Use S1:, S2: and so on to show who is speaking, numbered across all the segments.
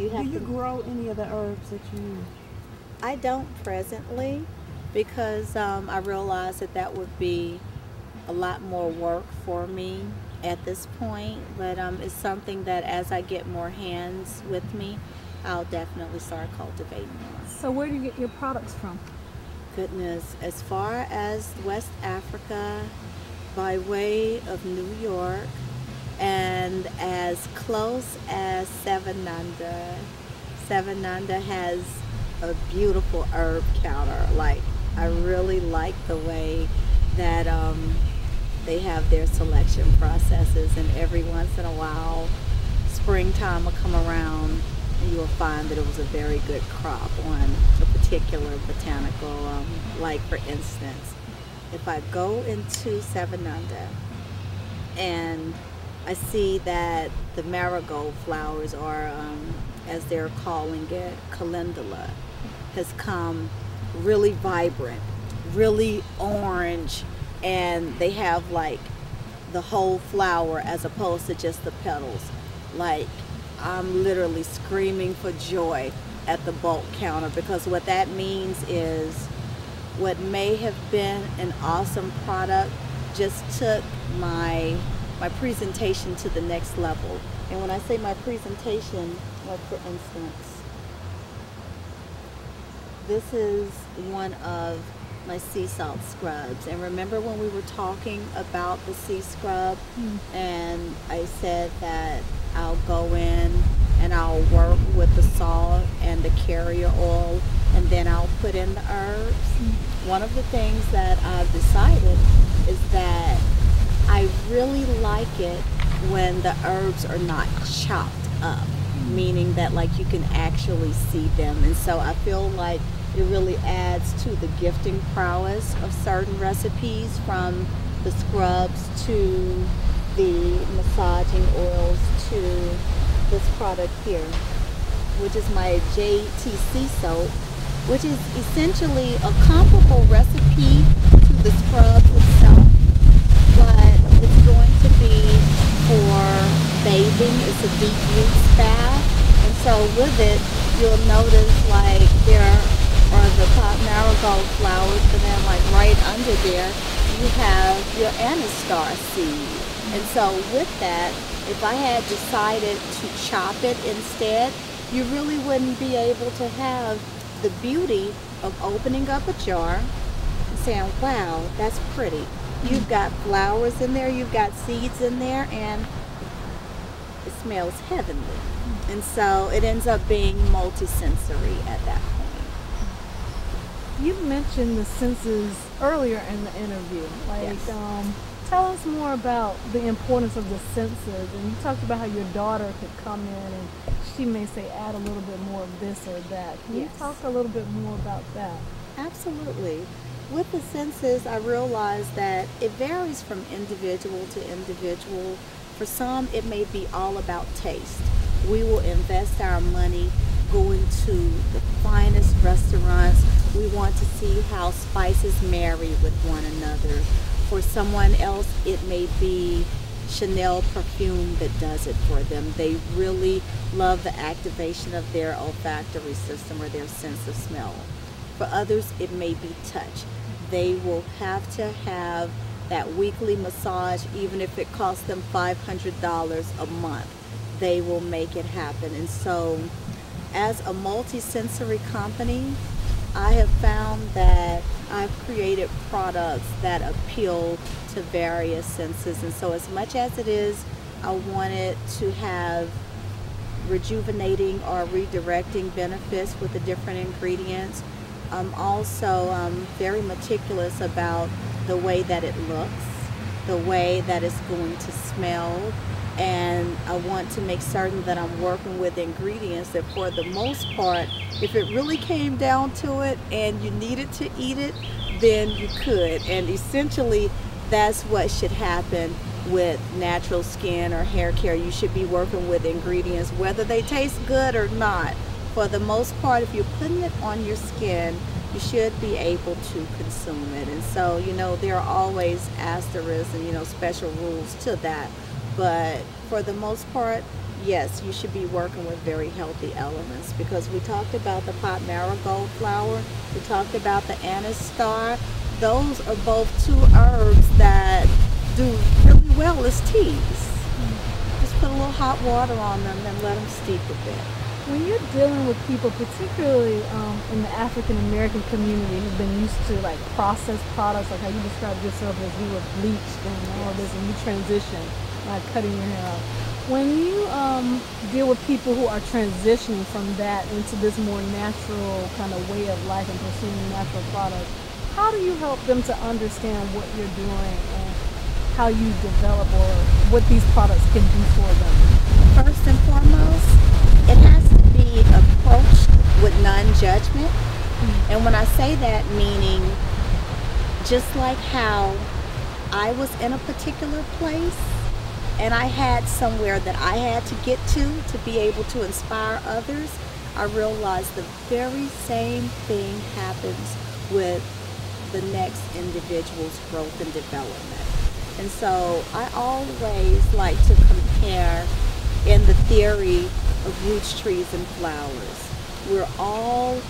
S1: you have
S2: Do you
S1: to.
S2: grow any of the herbs that you? use?
S1: I don't presently because um, I realize that that would be a lot more work for me at this point. But um, it's something that as I get more hands with me, I'll definitely start cultivating more.
S3: So where do you get your products from?
S1: Goodness, as far as West Africa, by way of New York, and as close as Sevananda. Has a beautiful herb counter. Like, I really like the way that um, they have their selection processes, and every once in a while, springtime will come around and you will find that it was a very good crop on a particular botanical, um, like for instance, if I go into Sevananda and I see that the marigold flowers are, um, as they're calling it, calendula, has come really vibrant, really orange, and they have like the whole flower as opposed to just the petals. Like I'm literally screaming for joy at the bulk counter because what that means is what may have been an awesome product just took my my presentation to the next level. And when I say my presentation, like for instance, this is one of my sea salt scrubs. And remember when we were talking about the sea scrub
S3: Mm.
S1: and I said that I'll go in and I'll work with the salt and the carrier oil and then I'll put in the herbs. One of the things that I've decided is that I really like it when the herbs are not chopped up, meaning that like you can actually see them. And so I feel like it really adds to the gifting prowess of certain recipes from the scrubs to the massaging oils to this product here, which is my JTC soap, which is essentially a comparable recipe to the scrubs itself, but it's going to be for bathing. It's a deep use bath, and so with it, you'll notice like there are the pot marigold flowers, but then like right under there, you have your anise star seed. And so with that, if I had decided to chop it instead, you really wouldn't be able to have the beauty of opening up a jar and saying, wow, that's pretty. You've got flowers in there, you've got seeds in there, and smells heavenly. And so it ends up being multisensory at that point.
S3: You mentioned the senses earlier in the interview. Like,
S1: Yes.
S3: um, tell us more about the importance of the senses. And you talked about how your daughter could come in and she may say add a little bit more of this or that. Can you talk a little bit more about that?
S1: Absolutely. With the senses, I realize that it varies from individual to individual. For some, it may be all about taste. We will invest our money going to the finest restaurants. We want to see how spices marry with one another. For someone else, it may be Chanel perfume that does it for them. They really love the activation of their olfactory system or their sense of smell. For others, it may be touch. They will have to have that weekly massage, even if it costs them $500 a month. They will make it happen. And so, as a multi-sensory company, I have found that I've created products that appeal to various senses. And so, as much as it is, I wanted to have rejuvenating or redirecting benefits with the different ingredients. I'm also um, very meticulous about the way that it looks, the way that it's going to smell, and I want to make certain that I'm working with ingredients that for the most part, if it really came down to it and you needed to eat it, then you could. And essentially, that's what should happen with natural skin or hair care. You should be working with ingredients, whether they taste good or not. For the most part, if you're putting it on your skin, you should be able to consume it. And so, you know, there are always asterisks and, you know, special rules to that. But for the most part, yes, you should be working with very healthy elements because we talked about the pot marigold flower, we talked about the anise star. Those are both two herbs that do really well as teas. Just put a little hot water on them and let them steep a bit.
S3: When you're dealing with people, particularly um, in the African American community, who've been used to like processed products, like how you described yourself as you were bleached and all this, and you transition, like cutting your hair off. When you um, deal with people who are transitioning from that into this more natural kind of way of life and pursuing natural products, how do you help them to understand what you're doing and how you develop or what these products can do for them?
S1: First and foremost, it has be approached with non-judgment. And when I say that, meaning just like how I was in a particular place and I had somewhere that I had to get to to be able to inspire others, I realized the very same thing happens with the next individual's growth and development. And so I always like to compare in the theory of roots, trees, and flowers. We're all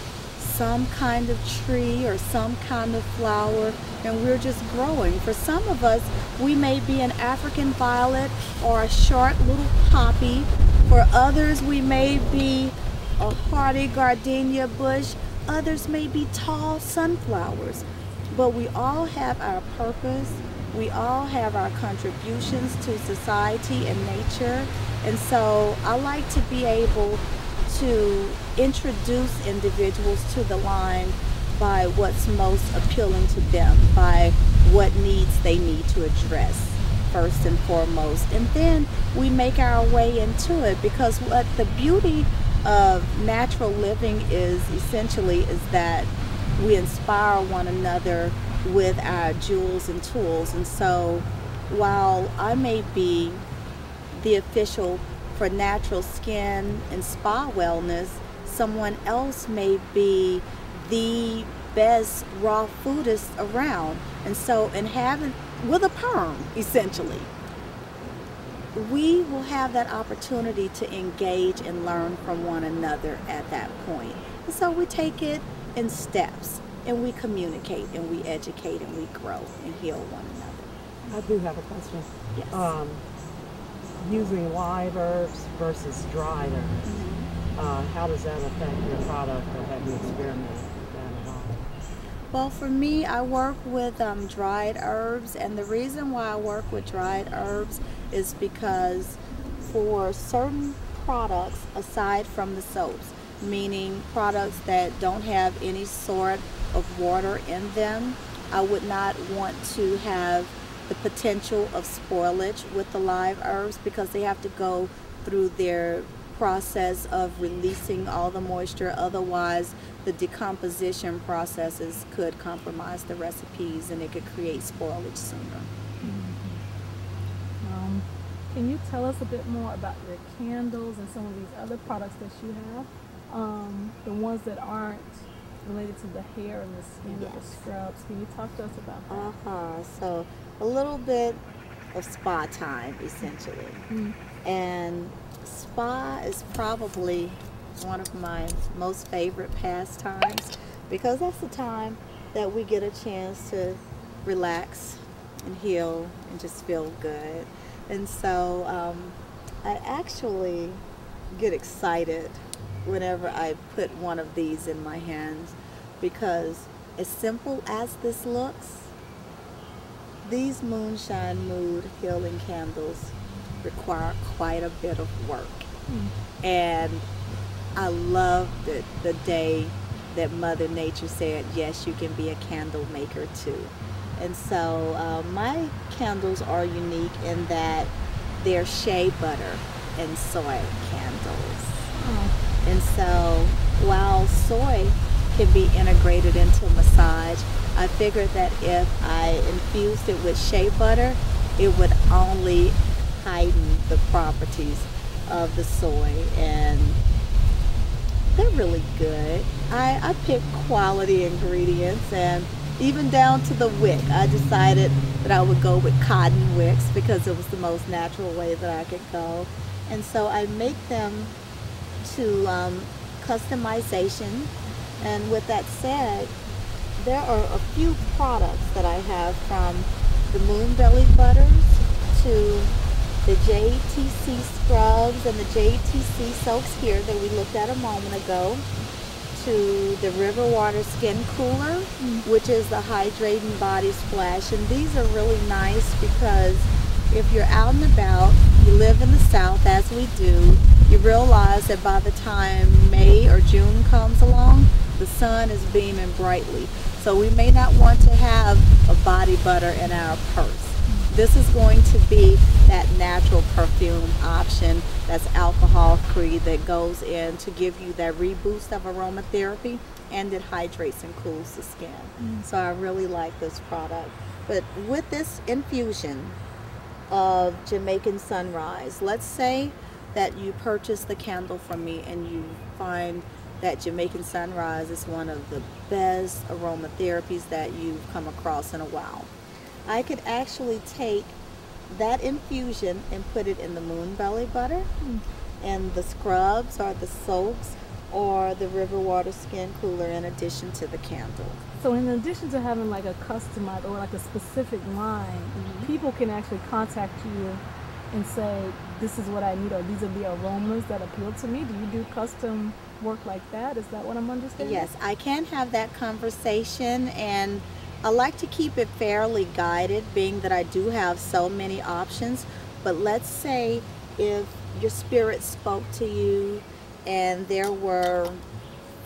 S1: some kind of tree or some kind of flower and we're just growing. For some of us, we may be an African violet or a short little poppy. For others, we may be a hardy gardenia bush. Others may be tall sunflowers. But we all have our purpose. We all have our contributions to society and nature. And so I like to be able to introduce individuals to the line by what's most appealing to them, by what needs they need to address first and foremost. And then we make our way into it because what the beauty of natural living is essentially is that we inspire one another with our jewels and tools. And so while I may be the official for natural skin and spa wellness, someone else may be the best raw foodist around. And so, in having, with a perm, essentially, we will have that opportunity to engage and learn from one another at that point. And so, we take it in steps and we communicate and we educate and we grow and heal one another.
S2: I do have a question.
S1: Yes.
S2: Um, using live herbs versus dried herbs,
S1: Mm-hmm.
S2: uh, how does that affect your product or have you experimented with that at all?
S1: Well, for me, I work with um, dried herbs, and the reason why I work with dried herbs is because for certain products, aside from the soaps, meaning products that don't have any sort of water in them, I would not want to have the potential of spoilage with the live herbs because they have to go through their process of releasing all the moisture. Otherwise, the decomposition processes could compromise the recipes and it could create spoilage sooner.
S3: Um, can you tell us a bit more about your candles and some of these other products that you have? Um, the ones that aren't related to the hair and the skin or the scrubs. Can you talk to us about that?
S1: Uh huh. So a little bit of spa time, essentially.
S3: Mm.
S1: And spa is probably one of my most favorite pastimes because that's the time that we get a chance to relax and heal and just feel good. And so um, I actually get excited whenever I put one of these in my hands because as simple as this looks, these moonshine mood healing candles require quite a bit of work. And I loved it the day that Mother Nature said, yes, you can be a candle maker too. And so uh, my candles are unique in that they're shea butter and soy candles.
S3: Oh,
S1: And so while soy can be integrated into massage, I figured that if I infused it with shea butter, it would only heighten the properties of the soy and they're really good. I, I picked quality ingredients and even down to the wick. I decided that I would go with cotton wicks because it was the most natural way that I could go. And so I make them to um, customization. And with that said, there are a few products that I have from the Moonbelly Butters to the JTC scrubs and the JTC soaps here that we looked at a moment ago to the River Water Skin Cooler, which is the hydrating body splash. And these are really nice because if you're out and about, you live in the South as we do, you realize that by the time May or June comes along, the sun is beaming brightly. So we may not want to have a body butter in our purse. This is going to be that natural perfume option that's alcohol free that goes in to give you that reboost of aromatherapy and it hydrates and cools the skin. Mm. So I really like this product. But with this infusion of Jamaican Sunrise, let's say that you purchase the candle from me and you find that Jamaican Sunrise is one of the best aromatherapies that you've come across in a while. I could actually take that infusion and put it in the moon belly butter hmm. and the scrubs or the soaps or the river water skin cooler in addition to the candle.
S3: So in addition to having like a customized or like a specific line, mm-hmm. people can actually contact you and say, this is what I need or these are the aromas that appeal to me. Do you do custom work like that? Is that what I'm understanding?
S1: Yes, I can have that conversation and I like to keep it fairly guided being that I do have so many options. But let's say if your spirit spoke to you and there were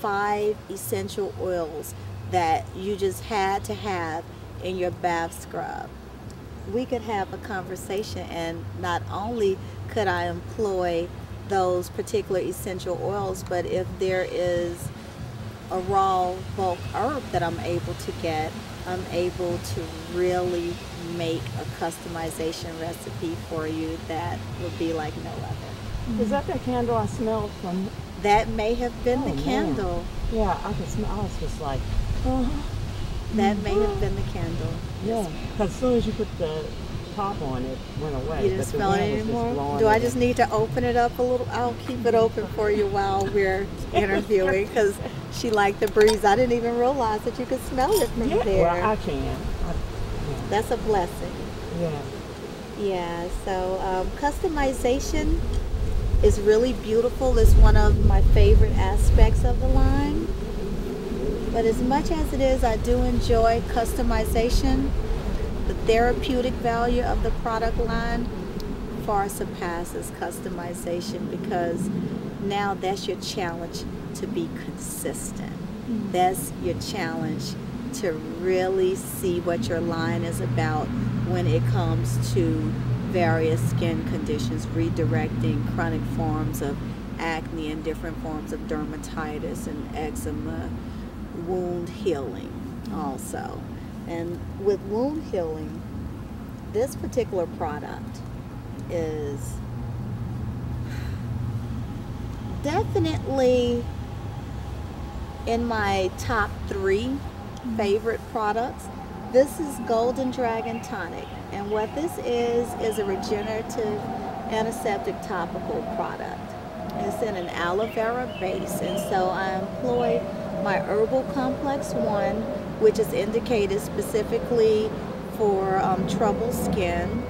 S1: five essential oils that you just had to have in your bath scrub. We could have a conversation and not only could I employ those particular essential oils, but if there is a raw bulk herb that I'm able to get, I'm able to really make a customization recipe for you that would be like no other.
S2: Is that the candle I smelled from?
S1: That may have been
S2: Oh,
S1: the
S2: man.
S1: candle.
S2: Yeah, I could smell. I was just like, uh
S1: That may have been the candle.
S2: yeah. Because as soon as you put the top on, it went away.
S1: You didn't smell it
S2: wind was just
S1: anymore? Do I just need to open it up a little? I'll keep it open for you while we're interviewing because she liked the breeze. I didn't even realize that you could smell it from
S2: Yeah,
S1: there.
S2: well, I can. I,
S1: That's a blessing.
S2: yeah.
S1: Yeah, so um, customization is really beautiful. It's one of my favorite aspects of the line. But as much as it is, I do enjoy customization. The therapeutic value of the product line far surpasses customization because now that's your challenge to be consistent. Mm-hmm. That's your challenge to really see what your line is about when it comes to various skin conditions, redirecting chronic forms of acne and different forms of dermatitis and eczema, wound healing also. And with wound healing, this particular product is definitely in my top three mm-hmm. favorite products. This is Golden Dragon Tonic, and what this is is a regenerative antiseptic topical product. It's in an aloe vera base, and so I employ my Herbal Complex One, which is indicated specifically for um, troubled skin.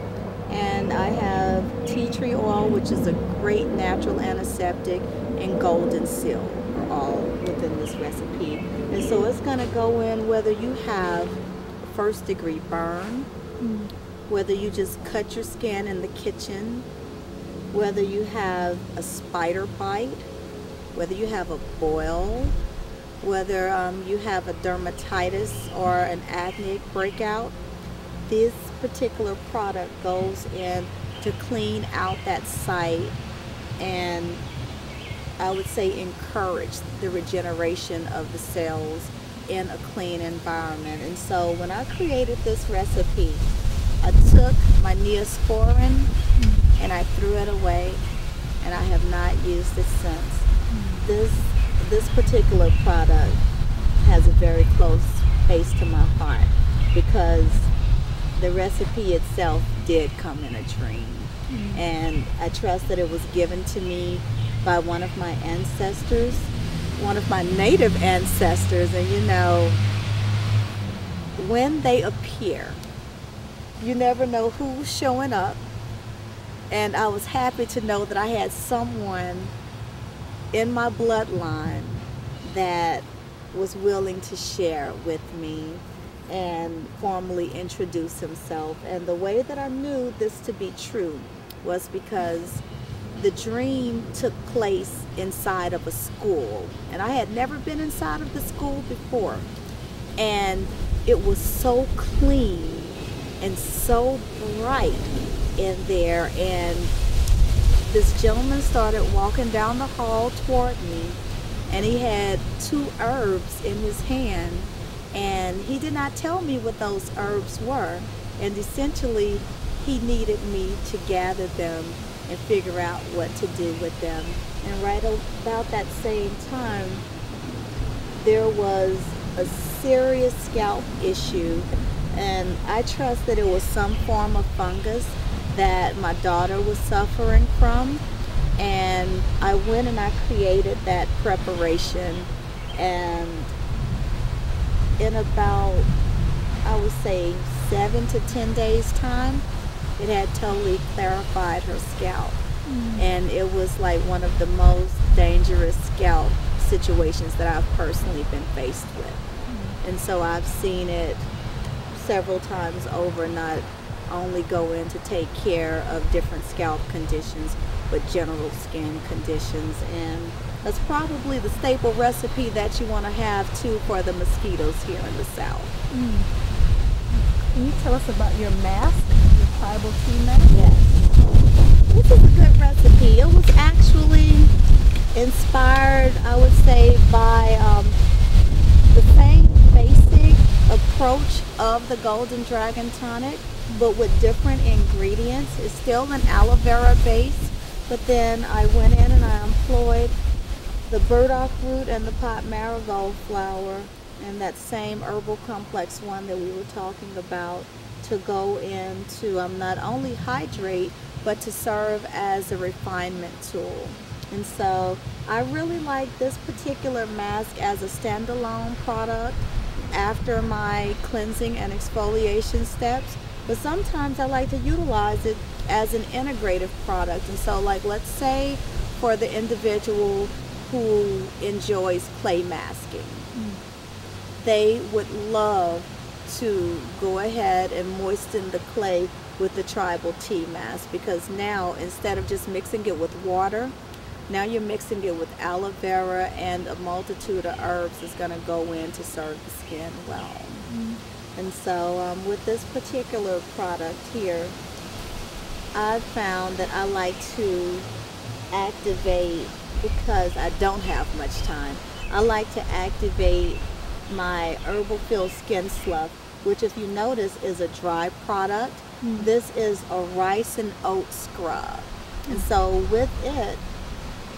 S1: And I have tea tree oil, which is a great natural antiseptic, and golden seal are all within this recipe. And so it's going to go in whether you have a first degree burn, whether you just cut your skin in the kitchen, whether you have a spider bite, whether you have a boil, whether um, you have a dermatitis or an acne breakout, this particular product goes in to clean out that site and I would say encourage the regeneration of the cells in a clean environment. And so when I created this recipe, I took my Neosporin and I threw it away and I have not used it since. This this particular product has a very close face to my heart because the recipe itself did come in a dream. Mm-hmm. And I trust that it was given to me by one of my ancestors, one of my native ancestors. And you know, when they appear, you never know who's showing up. And I was happy to know that I had someone in my bloodline that was willing to share with me and formally introduce himself. And the way that I knew this to be true was because the dream took place inside of a school. And I had never been inside of the school before. And it was so clean and so bright in there. And this gentleman started walking down the hall toward me and he had two herbs in his hand and he did not tell me what those herbs were and essentially he needed me to gather them and figure out what to do with them. And right about that same time there was a serious scalp issue and I trust that it was some form of fungus that my daughter was suffering from and I went and I created that preparation and in about I would say seven to ten days time it had totally clarified her scalp mm. and it was like one of the most dangerous scalp situations that I've personally been faced with mm. and so I've seen it several times over not only go in to take care of different scalp conditions but general skin conditions and that's probably the staple recipe that you want to have too for the mosquitoes here in the south. Mm.
S3: Can you tell us about your mask, your tribal tea mask?
S1: Yes. This is a good recipe. It was actually inspired, I would say, by um, the same basic approach of the Golden Dragon Tonic, but with different ingredients. It's still an aloe vera base, but then I went in and I employed the burdock root and the pot marigold flower and that same herbal complex one that we were talking about to go into um, not only hydrate but to serve as a refinement tool. And so I really like this particular mask as a standalone product after my cleansing and exfoliation steps. But sometimes I like to utilize it as an integrative product. And so like let's say for the individual who enjoys clay masking. Mm. They would love to go ahead and moisten the clay with the tribal tea mask because now instead of just mixing it with water, now you're mixing it with aloe vera and a multitude of herbs is going to go in to serve the skin well. Mm. And so um, with this particular product here, I've found that I like to activate because I don't have much time. I like to activate my Herbal Feel Skin Slough, which if you notice is a dry product. Mm. This is a rice and oat scrub. And so with it,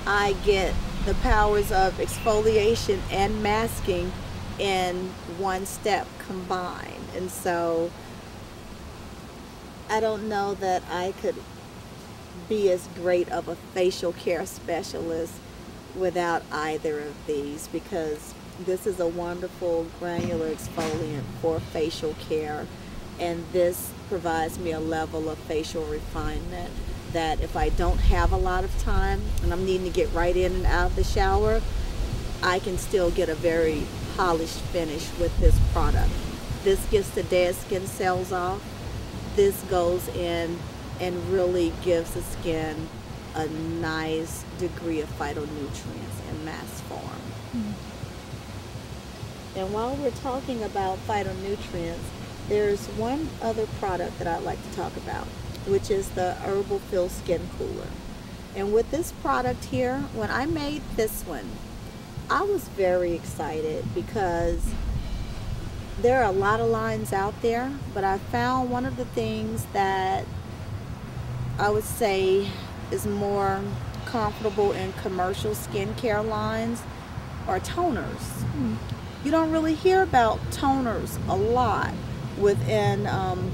S1: I get the powers of exfoliation and masking in one step combined. And so I don't know that I could be as great of a facial care specialist without either of these because this is a wonderful granular exfoliant for facial care and this provides me a level of facial refinement that if I don't have a lot of time and I'm needing to get right in and out of the shower I can still get a very polished finish with this product. This gets the dead skin cells off. This goes in and really gives the skin a nice degree of phytonutrients in mass form. Mm. And while we're talking about phytonutrients, there's one other product that I'd like to talk about, which is the Herbal Feel Skin Cooler. And with this product here, when I made this one, I was very excited because there are a lot of lines out there, but I found one of the things that I would say is more comfortable in commercial skincare lines are toners. Mm. You don't really hear about toners a lot within um,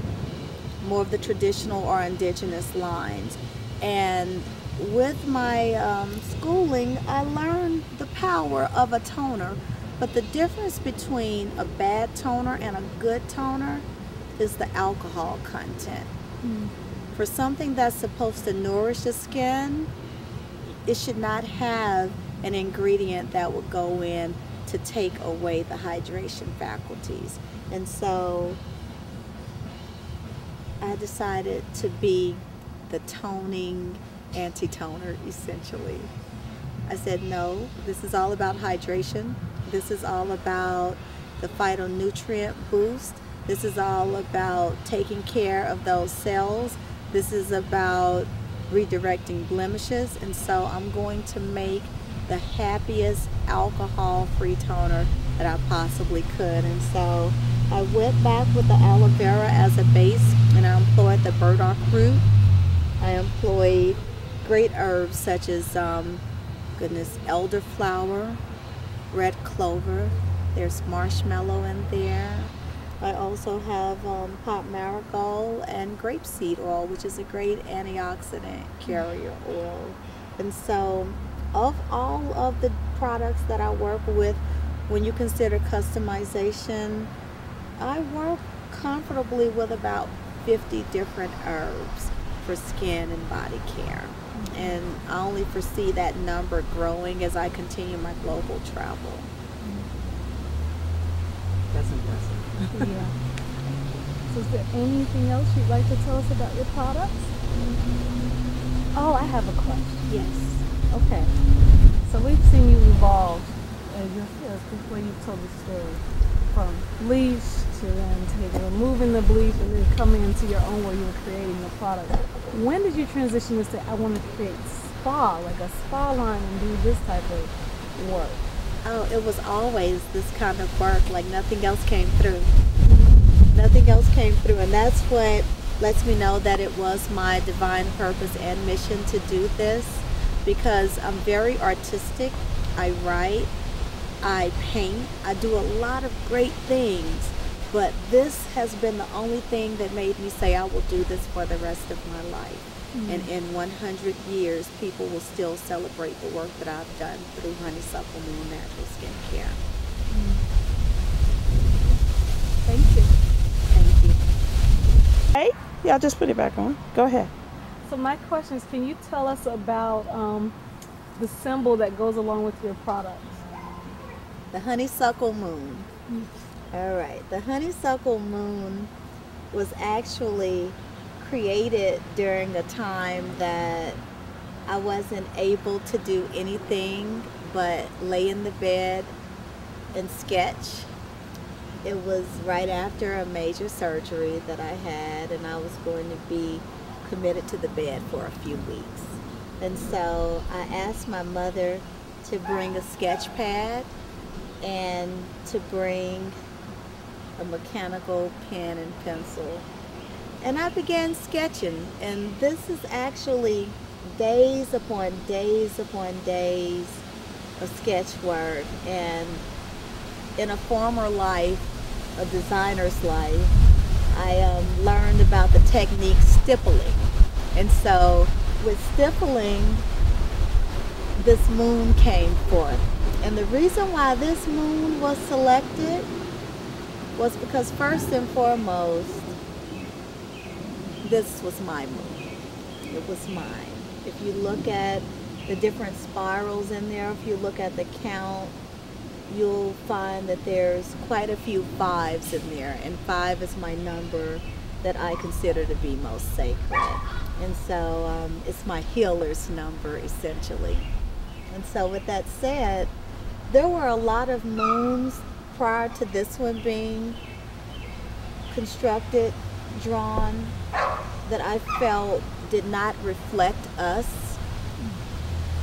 S1: more of the traditional or indigenous lines. And with my um, schooling, I learned the power of a toner. But the difference between a bad toner and a good toner is the alcohol content. Mm. For something that's supposed to nourish the skin, it should not have an ingredient that would go in to take away the hydration faculties. And so I decided to be the toning anti-toner essentially. I said no, this is all about hydration. This is all about the phytonutrient boost. This is all about taking care of those cells. This is about redirecting blemishes and so I'm going to make the happiest alcohol-free toner that I possibly could and so I went back with the aloe vera as a base and I employed the burdock root. I employed great herbs such as, um, goodness, elderflower, red clover. There's marshmallow in there. I also have um, pot marigold and grapeseed oil, which is a great antioxidant carrier oil. And so, of all of the products that I work with, when you consider customization, I work comfortably with about 50 different herbs for skin and body care. And I only foresee that number growing as I continue my global travel.
S2: That's impressive.
S3: yeah. So is there anything else you'd like to tell us about your products? Oh, I have a question.
S1: Yes.
S3: Okay. So we've seen you evolve as your before you told the story from bleach to then taking removing the bleach and then coming into your own where you were creating the product. When did you transition to say I want to create spa, like a spa line and do this type of work?
S1: Oh, it was always this kind of work, like nothing else came through. Nothing else came through and that's what lets me know that it was my divine purpose and mission to do this because I'm very artistic. I write, I paint, I do a lot of great things, but this has been the only thing that made me say I will do this for the rest of my life. Mm-hmm. And in 100 years, people will still celebrate the work that I've done through Honeysuckle Moon Natural Skincare. Mm-hmm.
S3: Thank you.
S1: Thank you.
S4: Hey, yeah, I'll just put it back on. Go ahead.
S3: So my question is, can you tell us about um, the symbol that goes along with your products?
S1: The honeysuckle moon. All right, the honeysuckle moon was actually created during a time that I wasn't able to do anything but lay in the bed and sketch. It was right after a major surgery that I had and I was going to be committed to the bed for a few weeks. And so I asked my mother to bring a sketch pad and to bring a mechanical pen and pencil. And I began sketching, and this is actually days upon days upon days of sketch work. And in a former life, a designer's life, I um, learned about the technique stippling. And so with stippling, this moon came forth. And the reason why this moon was selected was because first and foremost, this was my moon. It was mine. If you look at the different spirals in there, if you look at the count, you'll find that there's quite a few fives in there. And five is my number that I consider to be most sacred. And so um, it's my healer's number, essentially. And so with that said, there were a lot of moons prior to this one being constructed, drawn, that I felt did not reflect us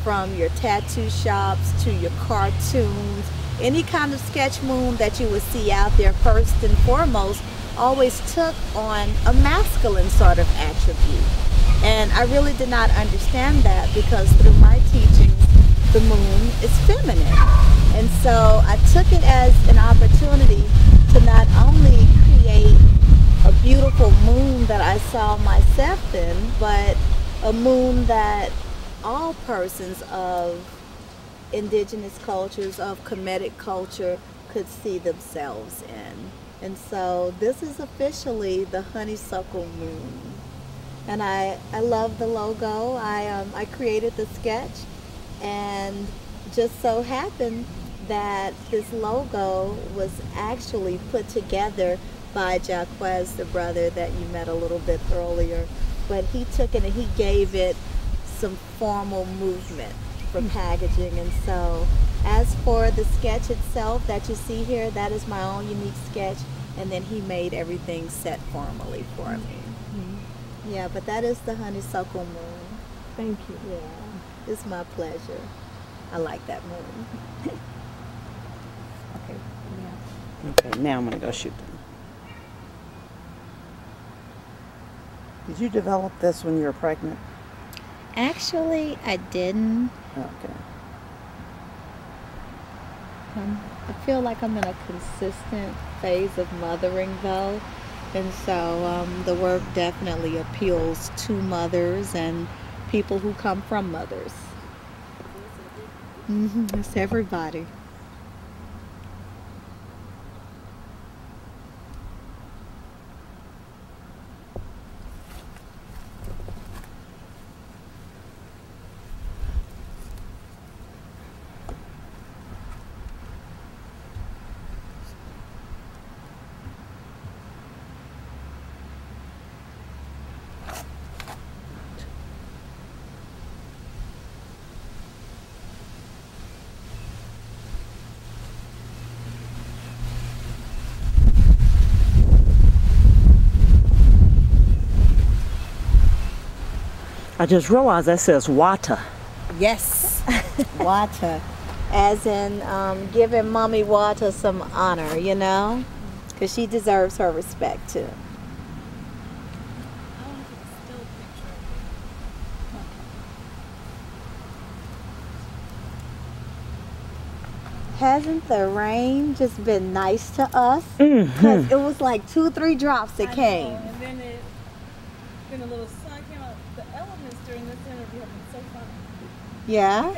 S1: from your tattoo shops to your cartoons, any kind of sketch moon that you would see out there first and foremost always took on a masculine sort of attribute. And I really did not understand that because through my teachings, the moon is feminine. And so I took it as an opportunity to not only create a beautiful moon that I saw myself in, but a moon that all persons of indigenous cultures, of Kemetic culture, could see themselves in. And so this is officially the honeysuckle moon. And I, I love the logo. I, um, I created the sketch and just so happened that this logo was actually put together by Jaquez, the brother that you met a little bit earlier. But he took it and he gave it some formal movement for hmm. packaging. And so, as for the sketch itself that you see here, that is my own unique sketch. And then he made everything set formally for me. Hmm. Yeah, but that is the honeysuckle moon.
S3: Thank you.
S1: Yeah, it's my pleasure. I like that moon.
S3: Okay. Yeah.
S4: Okay, now I'm gonna go shoot them. Did you develop this when you were pregnant?
S1: Actually, I didn't.
S4: Okay.
S1: Um, I feel like I'm in a consistent phase of mothering though. And so um, the work definitely appeals to mothers and people who come from mothers. Mm -hmm, It's everybody.
S4: I just realized that says water.
S1: Yes, water. As in um, giving Mami Wata some honor, you know? Because she deserves her respect too. Hasn't the rain just been nice to us? Because it was like two, three drops that
S3: I
S1: came.
S3: know, and then it, then a little sun came out. The elements during this interview have been so fun.
S1: Yeah?